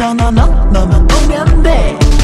너너너 너만 오면 돼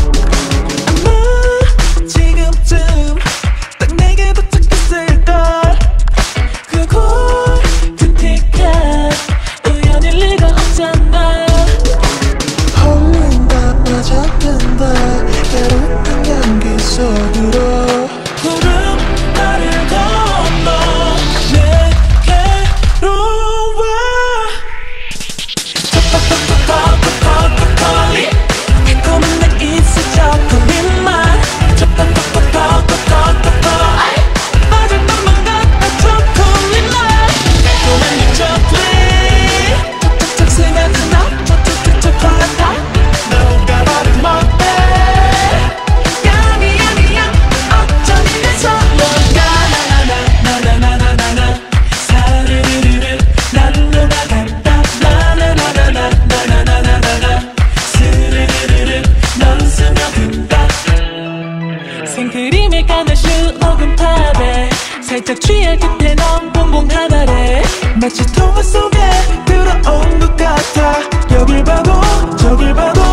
살짝 취할 듯해 넌 봉봉 하나래. 마치 통화 속에 들어온 것 같아. 여길 봐도 저길 봐도.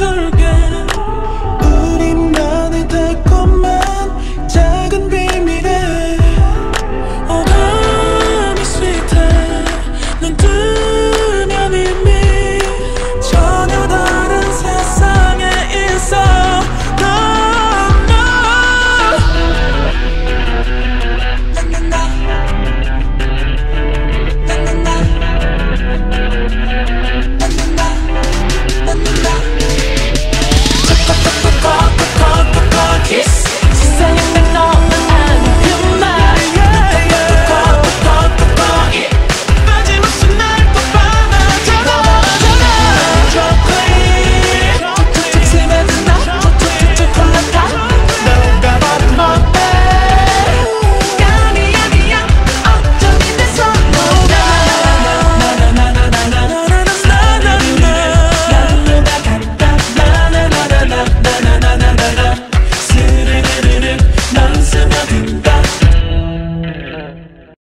turn